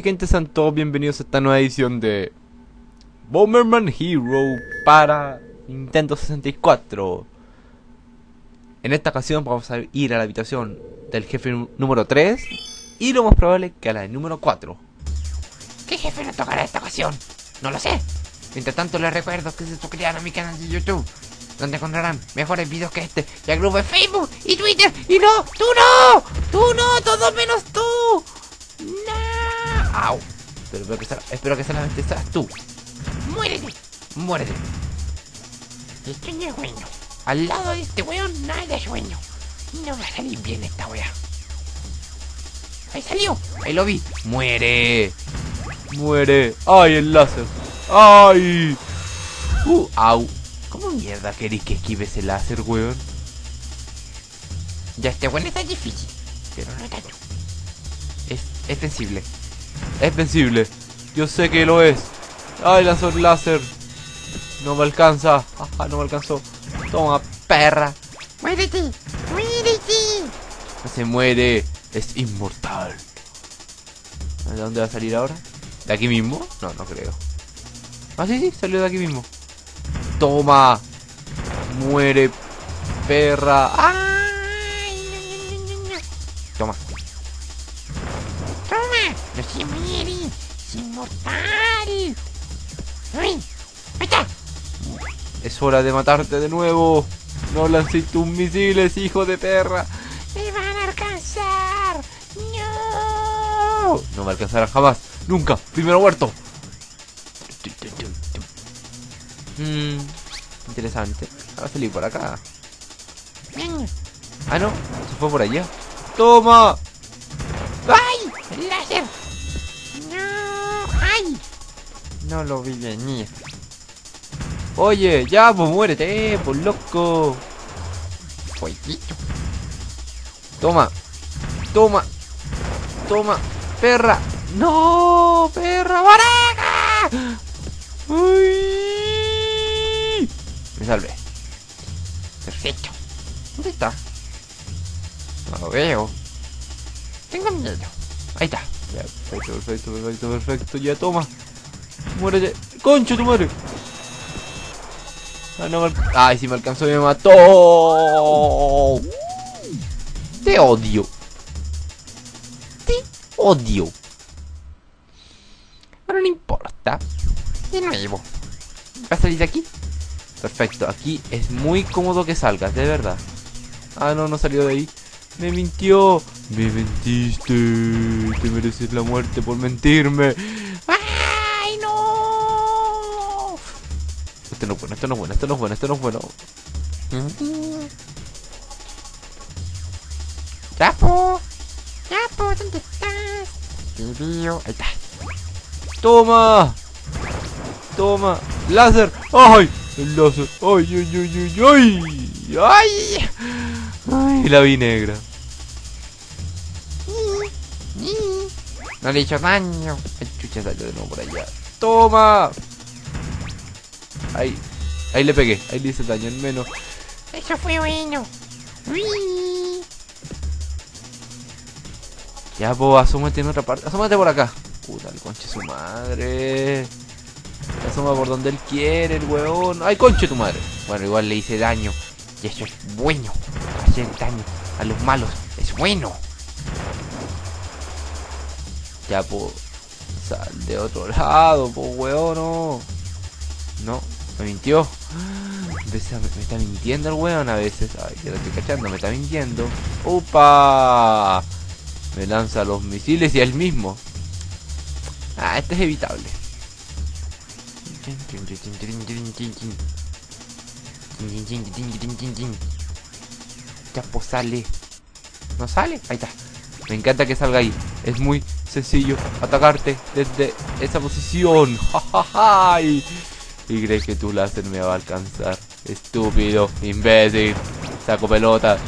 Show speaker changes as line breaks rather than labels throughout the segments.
Gente. Sean todos bienvenidos a esta nueva edición de Bomberman Hero para Nintendo 64. En esta ocasión vamos a ir a la habitación del jefe número 3 y lo más probable que a la del número 4.
¿Qué jefe nos tocará esta ocasión? No lo sé. Mientras tanto les recuerdo que se suscriban a mi canal de YouTube, donde encontrarán mejores videos que este y al grupo de Facebook y Twitter. Y no, tú no, tú no, todo menos tú.
Au. Pero espero que, sea- espero que solamente seas tú.
Muérete,
Muérete.
el sueño es bueno. Al lado de este weón nada de sueño. No va a salir bien esta wea. Ahí salió.
Ahí lo vi. Muere. Muere. ¡Ay, el láser! ¡Ay! Uh, au. ¿Cómo mierda queréis que esquive ese láser, weón?
Ya este weón está difícil, pero no tanto.
Es, es sensible. Es sensible. Yo sé que lo es. ¡Ay, lanzó el láser! No me alcanza. Ajá, no me alcanzó. Toma, perra.
Muérete, muérete.
No se muere. Es inmortal. ¿De dónde va a salir ahora? ¿De aquí mismo? No, no creo. Ah, sí, sí, salió de aquí mismo. Toma. Muere, perra. ¡Ah! Toma.
Toma, no es inmortal. Uy, ahí está.
Es hora de matarte de nuevo. No lancé tus misiles, hijo de perra.
Me van a alcanzar. No.
No me alcanzará jamás. Nunca. Primero muerto. Mmm. Interesante. Va a salir por acá. Ah, no. Se fue por allá. ¡Toma!
No
lo vi venir. Oye, ya, pues muérete, pues loco.
Fueguito.
Toma. Toma. Toma. Perra. No, perra. ¡Baraca! Uy. Me salvé.
Perfecto.
¿Dónde está? No lo veo.
Tengo miedo.
Ahí está. Perfecto, perfecto, perfecto, perfecto. Ya toma. Muérete. Concho tu madre. Ah, Ay, si me alcanzó me mató. Te odio. Te odio. Pero no importa.
De nuevo.
¿Vas a salir de aquí? Perfecto, aquí es muy cómodo que salgas, de verdad. Ah, no, no salió de ahí. Me mintió. Me mentiste. Te mereces la muerte por mentirme. Esto no es bueno, esto no es bueno, esto no es bueno, esto no es bueno.
¡Chapo! ¡Chapo, ¿dónde estás? Veo. Ahí está.
¡Toma! ¡Toma! ¡Láser! ¡Ay! El láser. ¡Ay, ay, ay, ay, ay! ¡Ay! ¡Ay! La vi negra.
No le he hecho daño.
Ay, chucha, salió de nuevo por allá. ¡Toma! Ahí. Ahí le pegué. Ahí le hice daño al menos.
Eso fue bueno. Uy.
Ya, pues, asómate en otra parte. Asómate por acá. Puta, el conche su madre. Asoma por donde él quiere, el weón. ¡Ay, conche tu madre!
Bueno, igual le hice daño. Y eso es bueno. Hacer daño a los malos es bueno.
Ya, pues. Sal de otro lado, pues, weón, no. No, me mintió. Me, está mintiendo el weón a veces. Ay, ya lo estoy cachando, me está mintiendo. ¡Upa! Me lanza los misiles y él mismo. Ah, este es evitable. Pues sale. ¿No sale? Ahí está. Me encanta que salga ahí. Es muy sencillo atacarte desde esa posición. ¡Ja, ja, ja! Y crees que tu láser me va a alcanzar. Estúpido, imbécil. Saco pelota.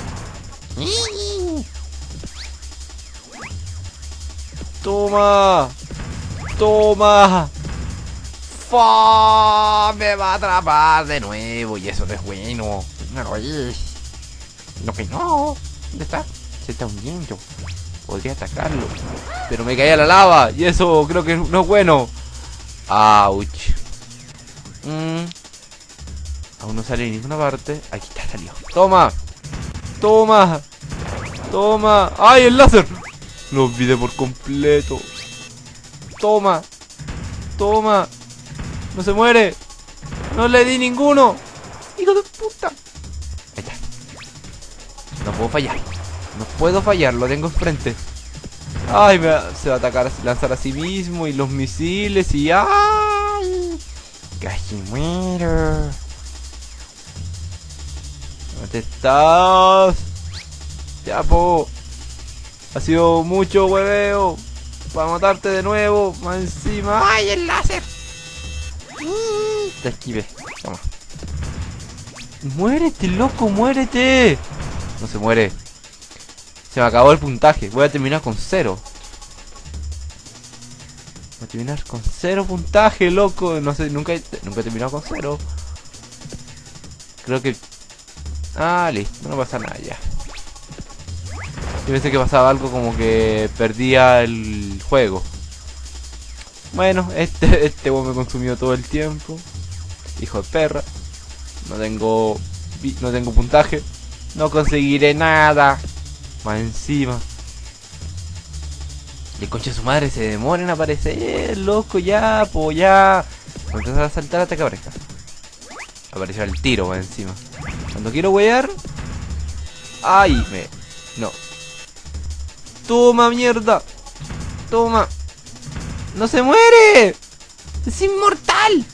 Toma. Toma.
¡Fa! Me va a atrapar de nuevo y eso no es bueno. No lo es. No que no. ¿Dónde está? Se está hundiendo.
Podría atacarlo. Pero me caía la lava. Y eso creo que no es bueno. Ouch. Mm. Aún no sale en ninguna parte. Aquí está, salió. Toma. Toma. Toma. ¡Ay, el láser! Lo olvidé por completo. Toma. Toma. No se muere. No le di ninguno. Hijo de puta. Ahí está. No puedo fallar. No puedo fallar. Lo tengo enfrente. Ay, me va- se va a atacar, lanzar a sí mismo. Y los misiles. Y ay. Casi muero. ¿Dónde estás? Ya, po. Ha sido mucho hueveo. Para matarte de nuevo. Más encima.
¡Ay, el láser!
Te esquivé. Toma. Muérete, loco, muérete. No se muere. Se me acabó el puntaje. Voy a terminar con cero. Terminar con cero puntaje, loco. No sé, nunca nunca he terminado con cero. Creo que... Ah, listo. No pasa nada ya. Yo pensé que pasaba algo como que perdía el juego. Bueno, este, este me consumió todo el tiempo. Hijo de perra. No tengo. No tengo puntaje. No conseguiré nada. Más encima. Y el concha de su madre se demora en aparecer, loco, ya, po, ya. Voy a saltar hasta que aparezca. Apareció el tiro encima. Cuando quiero wear. ¡Ay! Me. No. Toma, mierda. Toma. ¡No se muere! ¡Es inmortal!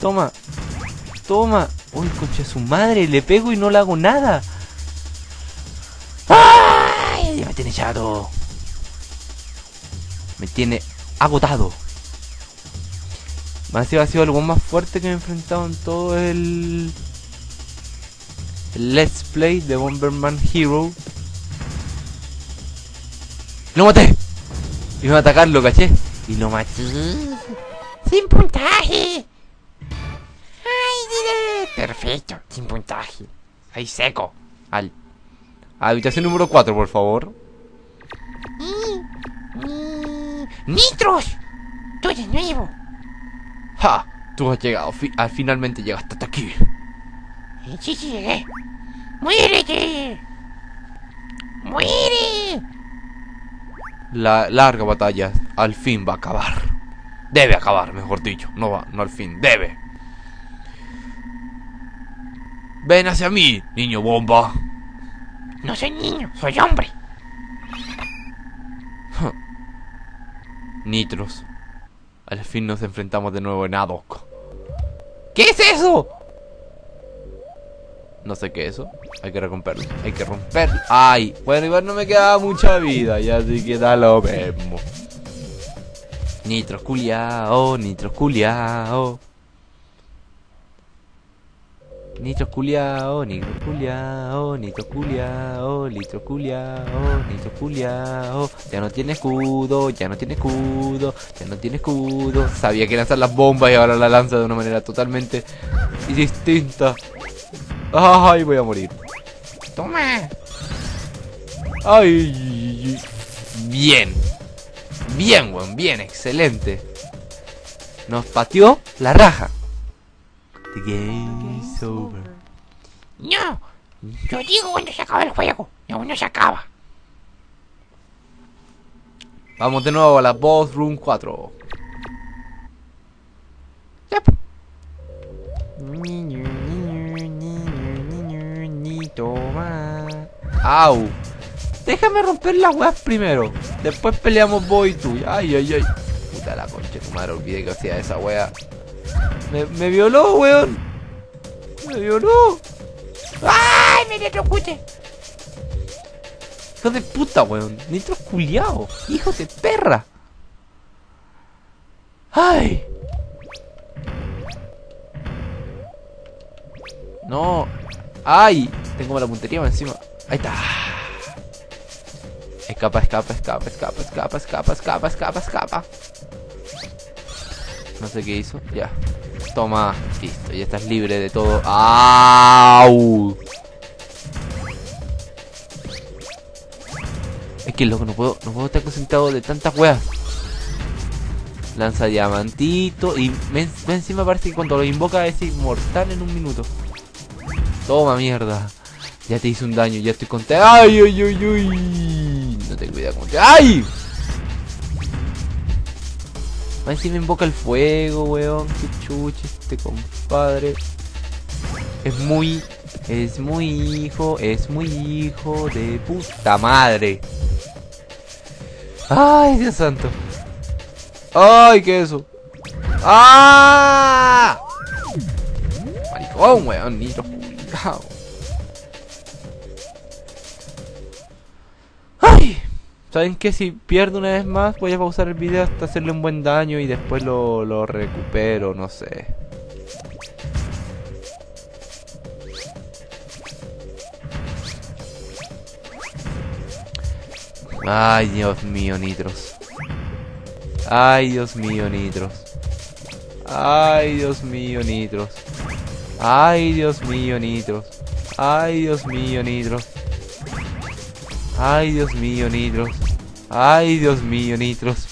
Toma. Toma. Uy, concha de su madre. Le pego y no le hago nada. Tiene chato. Me tiene agotado. Más ha sido algo más fuerte que me he enfrentado en todo el... el Let's Play de Bomberman Hero. ¡Lo maté! Iba a atacarlo, caché. Y lo maté.
¡Sin puntaje! ¡Ay, diré! Perfecto, sin puntaje. Ahí seco.
Al. Habitación número 4, por favor.
Mm, ¡Nitros! ¡Tú eres nuevo!
¡Ja! Tú has llegado. fi- ah, finalmente llegaste hasta aquí.
Sí, sí, llegué. ¡Muérete! ¡Muere!
La larga batalla al fin va a acabar. Debe acabar, mejor dicho. No va, no al fin. Debe. Ven hacia mí, niño bomba.
No soy niño, soy hombre.
Nitros. Al fin nos enfrentamos de nuevo en Adok. ¿Qué es eso? No sé qué es eso. Hay que romperlo. Hay que romperlo. Ay, bueno, igual no me queda mucha vida. Ya así que da lo mismo. Nitros culiao, nitros culiao. Nitros culiao, nitros culiao, nitros culiao, nitros culiao, nitros culiao. Ya no tiene escudo, ya no tiene escudo, ya no tiene escudo. Sabía que lanzar las bombas y ahora la lanza de una manera totalmente distinta. Ay, voy a morir.
Toma.
Ay, bien. Bien, weón, bien, excelente. Nos pateó la raja. The game is over.
No. Yo digo cuando se acaba el juego. Y aún no se acaba.
Vamos de nuevo a la Boss Room 4.
Yep.
Au. Déjame romper las weas primero. Después peleamos vos y tú. Ay, ay, ay. Puta la concha, tu madre, olvidé que hacía esa wea. Me, violó, weón. Me violó.
¡Ay, me electrocute!
Hijo de puta, weón. Nitro culiao. Hijo de perra. Ay. No. Ay. Tengo la puntería encima. Ahí está. Escapa, escapa, escapa, escapa, escapa, escapa, escapa, escapa, escapa. No sé qué hizo. Ya. Toma. Listo. Ya estás libre de todo. ¡Au! qué loco, no puedo, no puedo estar concentrado de tantas weas. Lanza diamantito y me, me encima parece que cuando lo invoca es inmortal en un minuto. Toma mierda. Ya te hice un daño, ya estoy contento. ¡Ay, ay, ay, ay! No te cuida como te... ¡Ay! A ver si me invoca el fuego, weón. Qué chuche este compadre. Es muy... Es muy hijo, es muy hijo de puta madre. Ay, Dios santo. Ay, ¿qué es eso? ¡Ah! Maricón, weón, ni ¡Ay! ¿Saben qué? Si pierdo una vez más, voy a pausar el video hasta hacerle un buen daño y después lo, lo recupero, no sé. Ay, Dios mío, Nitros. Ay, Dios mío, Nitros. Ay, Dios mío, Nitros. Ay, Dios mío, Nitros. Ay, Dios mío, Nitros. Ay, Dios mío, Nitros. Ay, Dios mío, Nitros.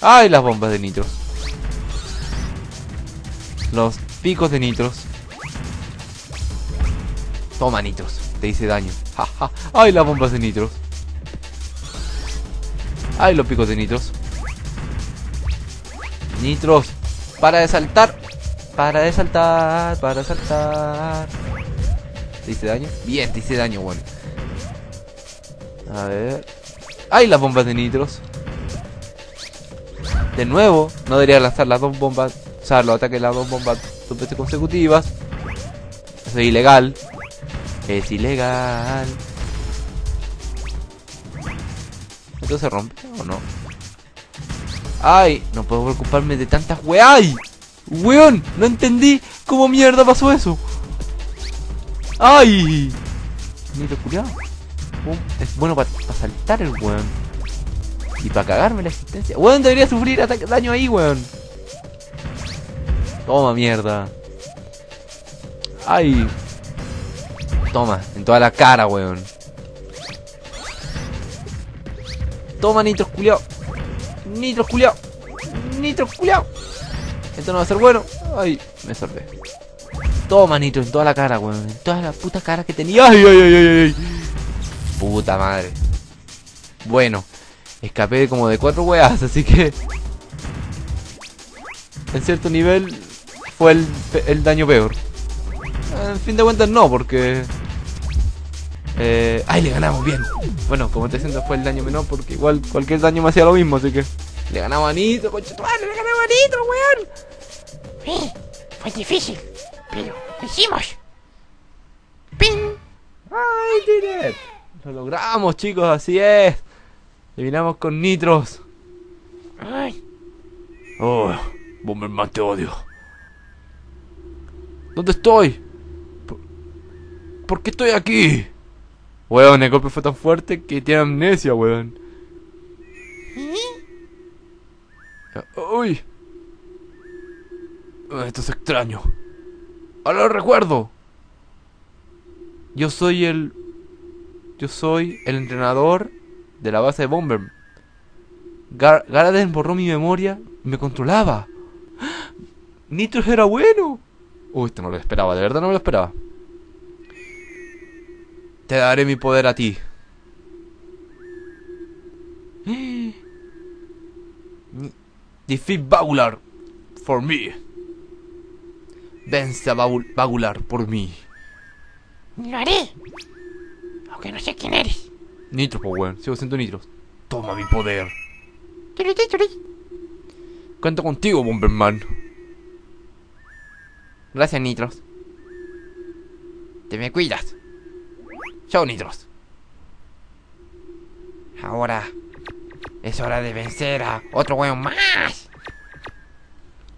Ay, las bombas de Nitros. Los picos de Nitros. Toma, Nitros. Te hice daño. Ay, las bombas de Nitros. Ay, los picos de Nitros. Nitros. Para de saltar. Para de saltar. Para de saltar. ¿Te hice daño? Bien, te hice daño, bueno. A ver. ¡Ay, las bombas de nitros! De nuevo, no debería lanzar las dos bombas. O sea, los ataques de las dos bombas dos veces consecutivas. Eso es ilegal. Es ilegal. ¿Esto se rompe o no? ¡Ay! No puedo preocuparme de tantas ¡Ay! ¡Weón! No entendí cómo mierda pasó eso. ¡Ay! Nitro culiado. Es bueno para saltar el weón. Y para cagarme la existencia. Weón debería sufrir daño ahí, weón. Toma, mierda. Ay. Toma, en toda la cara, weón. Toma, nitro culiao. Nitro culiao. Nitro culiao. Esto no va a ser bueno. Ay, me salvé. Toma, nitro, en toda la cara, weón. En toda la puta cara que tenía. Ay, ay, ay, ay. Puta madre. Bueno, escapé como de cuatro weas, así que... En cierto nivel fue el, daño peor. En fin de cuentas no, porque... Eh, ¡Ay, le ganamos bien! Bueno, como te diciendo fue el daño menor porque igual cualquier daño me hacía lo mismo, así que... Le ganamos a Nitro, concha le ganamos a Nitro,
weón. Fue difícil, pero lo hicimos. ¡Ping!
¡Ay, did lo logramos, chicos, así es. Terminamos con nitros.
Ay.
Oh, Bomberman, te odio. ¿Dónde estoy? ¿Por, qué estoy aquí? Weón, el golpe fue tan fuerte que tiene amnesia, weón.
¿Eh?
Uy. Esto es extraño. Ahora lo recuerdo. Yo soy el yo soy el entrenador de la base de Bomber. Gar borró mi memoria y me controlaba. Nitros era bueno. Uy, esto no lo esperaba, de verdad no lo esperaba. Te daré mi poder a ti. Defeat Bagular for me. Vence a Bagular por mí.
Lo haré que no sé quién eres.
Nitro, pues weón. Sigo siendo Nitro. Toma mi poder. Cuento contigo, Bomberman.
Gracias, Nitros. Te me cuidas. Chao, Nitros. Ahora es hora de vencer a otro weón más.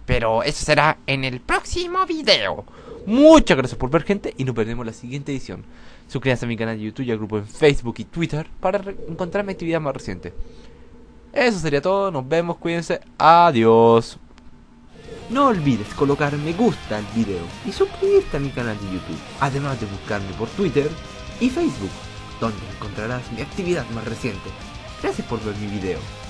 Pero eso será en el próximo video.
Muchas gracias por ver, gente. Y nos veremos en la siguiente edición. Suscríbanse a mi canal de YouTube y al grupo en Facebook y Twitter para encontrar mi actividad más reciente. Eso sería todo, nos vemos, cuídense, adiós. No olvides colocar me gusta al video y suscribirte a mi canal de YouTube, además de buscarme por Twitter y Facebook, donde encontrarás mi actividad más reciente. Gracias por ver mi video.